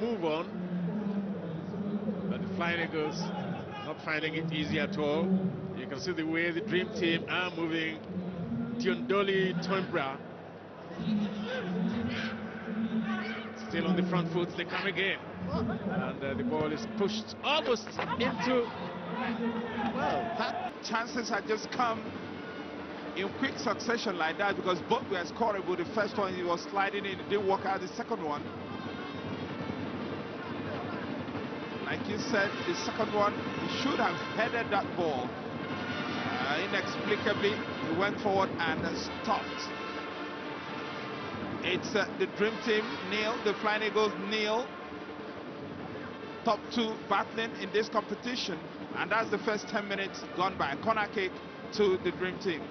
move on. But the Flying Eagles not finding it easy at all. You can see the way the Dream Team are moving. Tiongoli Tonbara still on the front foot. They come again. And uh, the ball is pushed almost into. Well, that chances had just come in quick succession like that because both were scoreable. The first one he was sliding in, it didn't work out. The second one, like you said, the second one, he should have headed that ball. Uh, inexplicably, he went forward and uh, stopped. It's uh, the Dream Team nil, the Flying Eagles nil. Top two battling in this competition. And that's the first 10 minutes gone by. Corner kick to the Dream Team.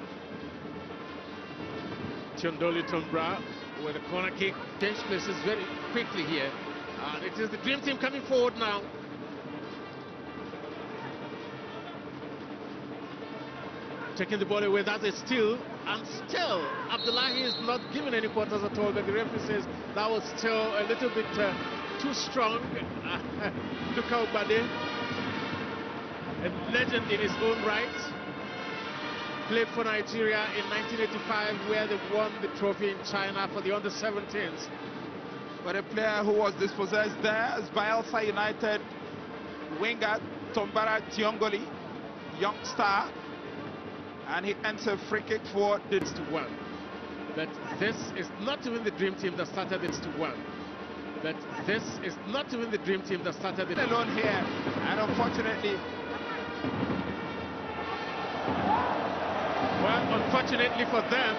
Tiongoli Tonbara with a corner kick. Change places very quickly here. And it is the Dream Team coming forward now. Taking the ball away, that's a steal. And still, Abdullahi is not giving any quarters at all. But the referee says that was still a little bit uh, too strong. Nduka Ugbade, a legend in his own right played for Nigeria in 1985 where they won the trophy in China for the under-17s. But a player who was dispossessed there is Bayelsa United winger Tonbara Tiongoli, young star, and he enters a free kick for the to one. But this is not even the dream team that started this to one. But this is not even the dream team that started it. Alone here, and unfortunately, well, unfortunately for them,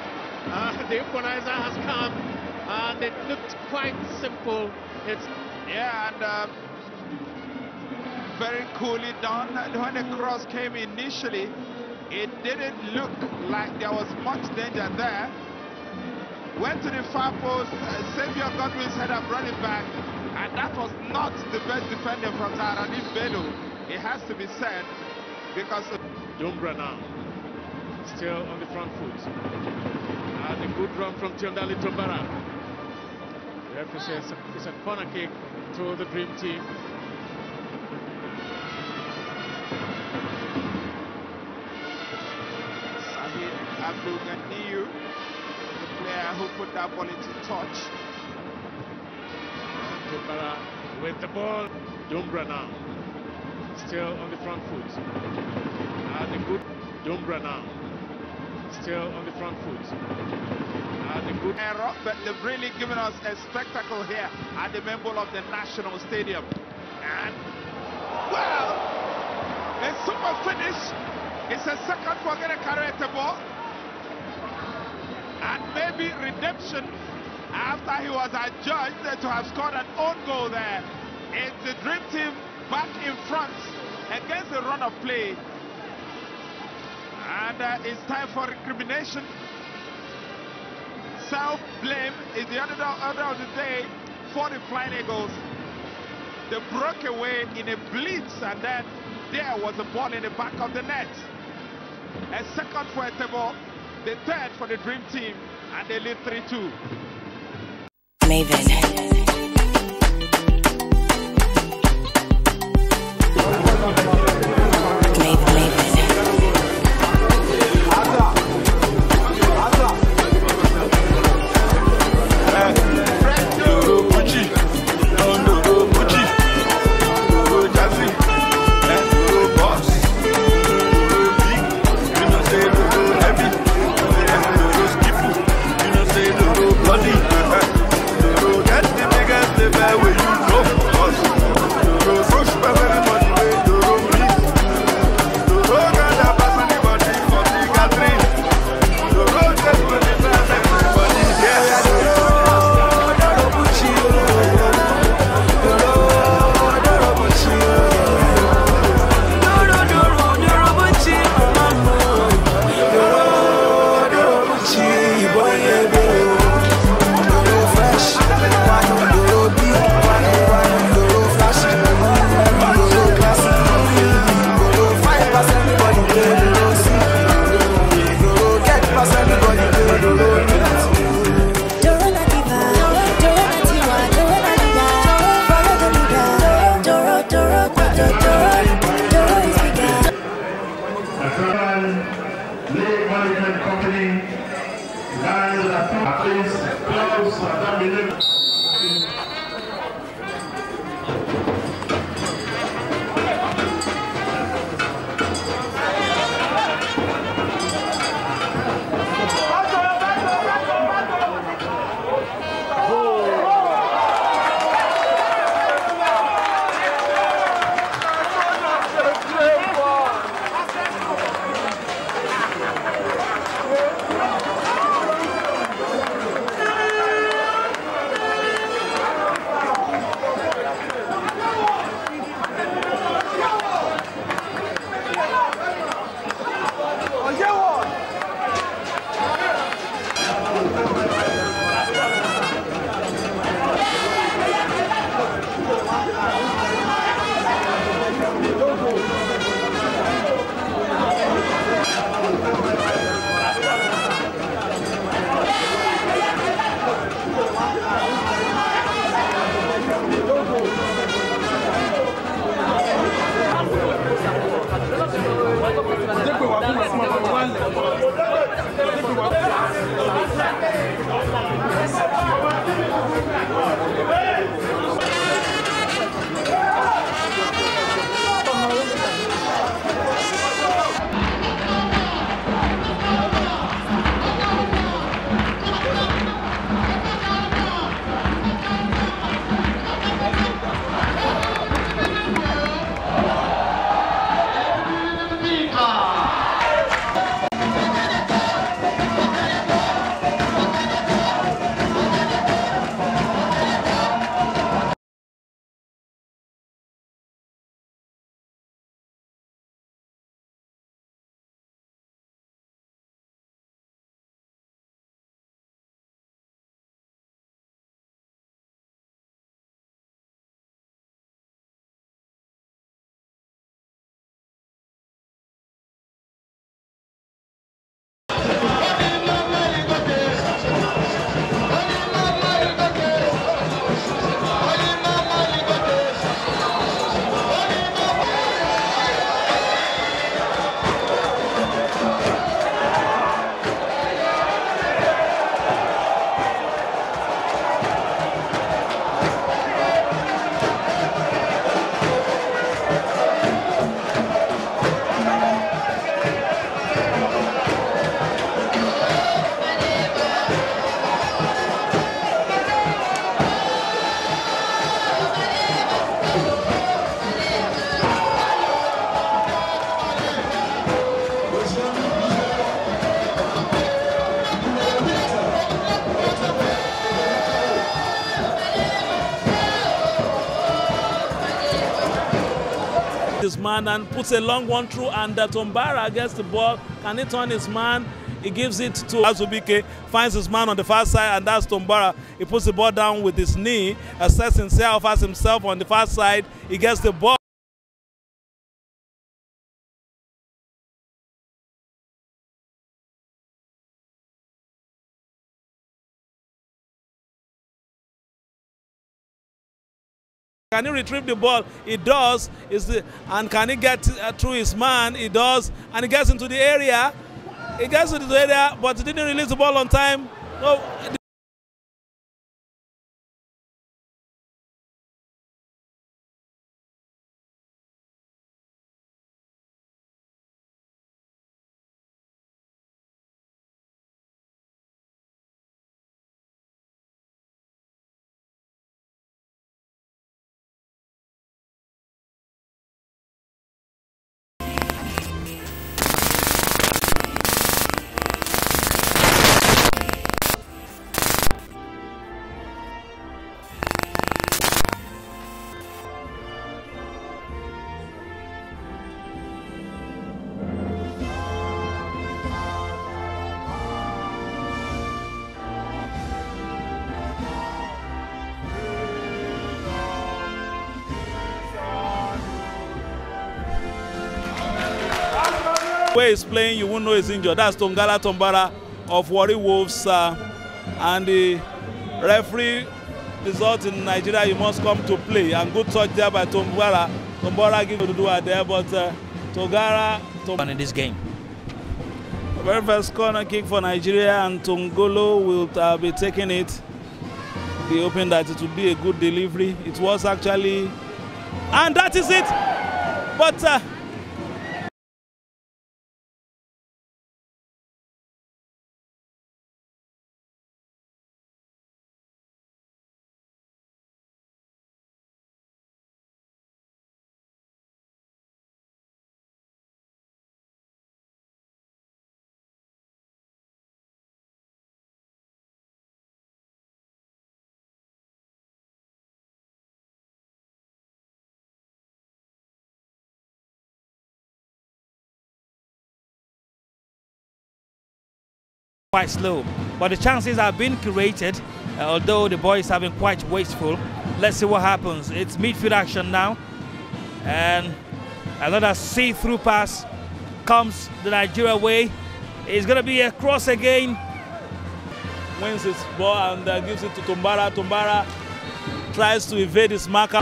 uh, the equalizer has come, and it looked quite simple. It's yeah, and um, very coolly done. When the cross came initially, it didn't look like there was much danger there. Went to the far post, uh, Xavier Godwin's head up running back, and that was not the best defender from Zahraddin Bello. It has to be said, because... Dumbra now, still on the front foot. And a good run from Tiongoli Tonbara. The referee says it's a corner kick to the Dream Team. Abdul the player who put that ball into touch. Tonbara with the ball. Dumbra now, still on the front foot. Ah, and a good Dumbra now, still on the front foot. Ah, and a good error, but they've really given us a spectacle here at the bowl of the National Stadium. And, well, a super finish. It's a second for Gene ball. And maybe redemption after he was adjudged to have scored an own goal there. It's the Dream Team back in front against the run of play. And uh, it's time for recrimination. Self-blame is the order, order of the day for the Flying Eagles. They broke away in a blitz and then there was a ball in the back of the net. A second for Etebo, the third for the Dream Team, and they lead 3-2. Maven. Maven, and puts a long one through and uh, Tombara gets the ball. Can he turn his man? He gives it to Azubike, finds his man on the far side and that's Tombara. He puts the ball down with his knee, assesses himself as himself on the far side. He gets the ball. Can he retrieve the ball? He does. Is and can he get uh, through his man? He does. And he gets into the area. He gets into the area, but he didn't release the ball on time. No. Way he's playing, you won't know he's injured. That's Tongala Tombara of Warri Wolves. Uh, and the referee result in Nigeria, you must come to play. And good touch there by Tombara. Tombara do it there, but uh, Togara. Tom in this game. Very first corner kick for Nigeria, and Tongolo will uh, be taking it. Be hoping that it will be a good delivery. It was actually, and that is it. But uh, quite slow. But the chances have been created, uh, although the boys have been quite wasteful. Let's see what happens. It's midfield action now. And another see-through pass comes the Nigeria way. It's going to be a cross again. wins his ball and uh, gives it to Tumbara. Tumbara tries to evade his marker.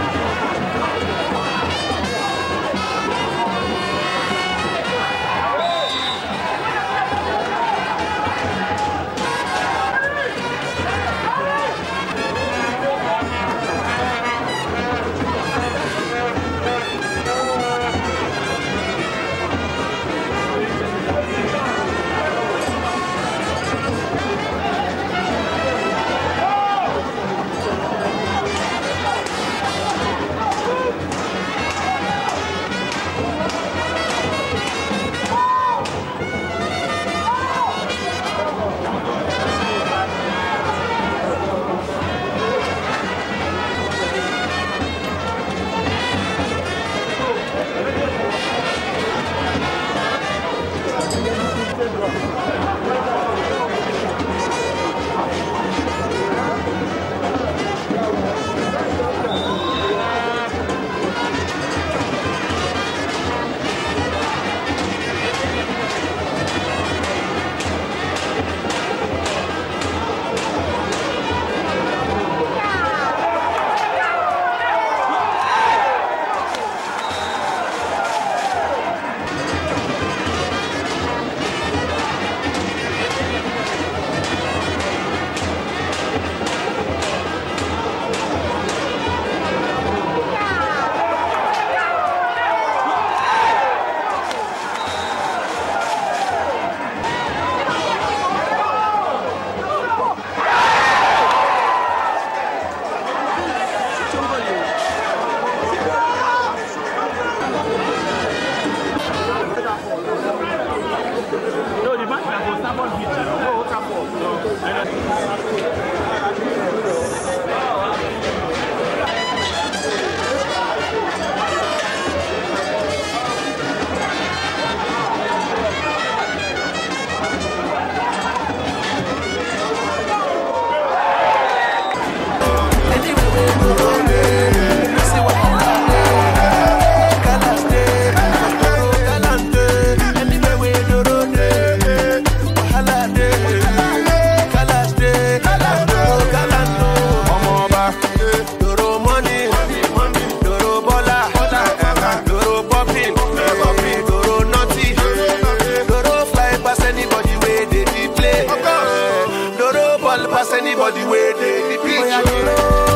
Anybody where they the.